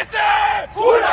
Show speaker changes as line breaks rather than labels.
dice? ¡Una!